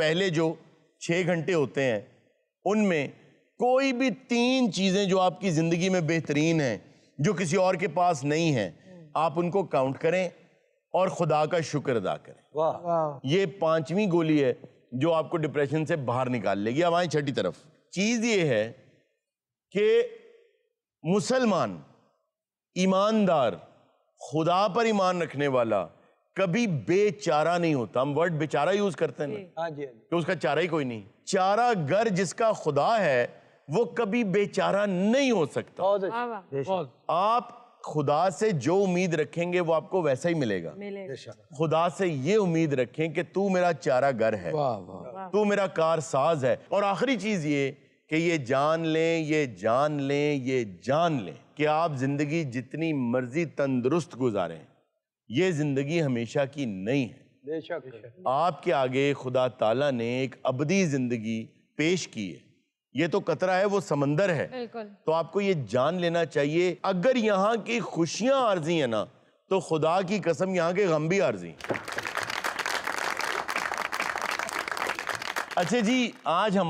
पहले जो छः घंटे होते हैं उनमें कोई भी तीन चीज़ें जो आपकी ज़िंदगी में बेहतरीन हैं जो किसी और के पास नहीं है आप उनको काउंट करें और खुदा का शुक्र अदा करें। वाह। ये पांचवी गोली है जो आपको डिप्रेशन से बाहर निकाल लेगी। अब आए छठी तरफ़। चीज़ ये है कि मुसलमान ईमानदार खुदा पर ईमान रखने वाला कभी बेचारा नहीं होता। हम वर्ड बेचारा यूज़ करते हैं ना। हाँ जी हाँ जी। कि उसका चारा ही कोई नहीं। चारा घर जिसका खुदा है वो कभी बेचारा नहीं हो सकता। बहुत अच्छा। आप खुदा से जो उम्मीद रखेंगे वो आपको वैसा ही मिलेगा। मिलेगा। खुदा से ये उम्मीद रखें कि तू मेरा चारा घर है। वाह। वाह। तू मेरा कारसाज है। और आखिरी चीज़ ये कि ये जान लें ये जान लें ये जान लें कि आप ज़िंदगी जितनी मर्ज़ी तंदुरुस्त गुजारें। ये ज़िंदगी हमेशा की नहीं है। बेशक। आपके आगे खुदा ताला ने एक अबदी ज़िंदगी पेश की है। ये तो कतरा है वो समंदर है। तो आपको ये जान लेना चाहिए अगर यहाँ की खुशियाँ आर्जी है ना तो खुदा की कसम यहाँ के गम भी आर्जी अच्छा जी आज हम